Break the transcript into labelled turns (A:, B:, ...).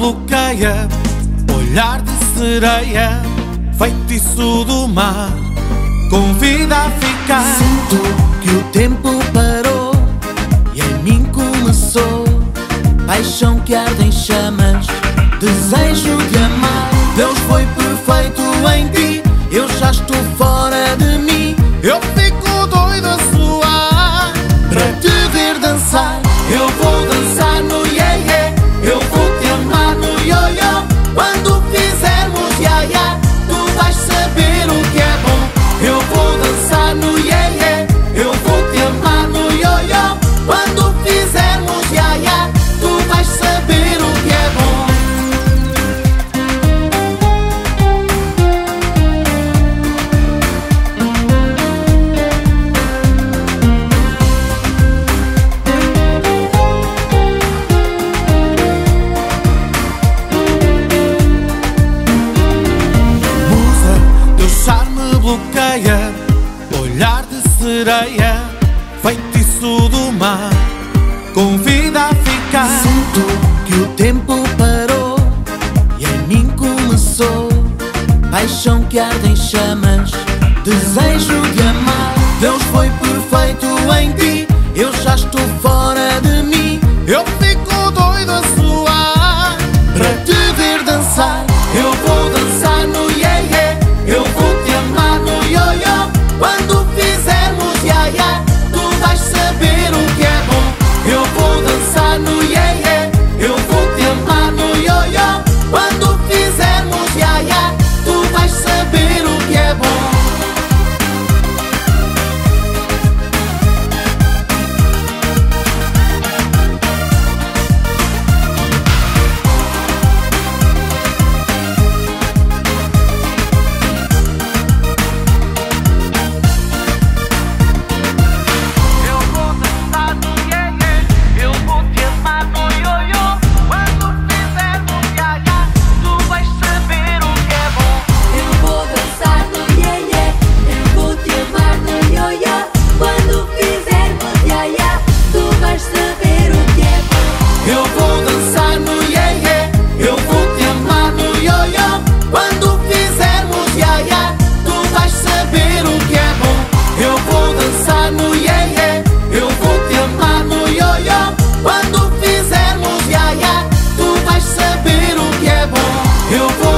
A: bloqueia, olhar de sereia, feitiço do mar, convida a ficar. Sinto que o tempo parou e em mim começou paixão que arde em bloqueia, olhar de sereia, feitiço do mar, convida a ficar. Sinto que o tempo parou e em mim começou paixão que arde em chamas, desejo de amar. Deus foi perfeito em ti, eu já estou fora. Eu vou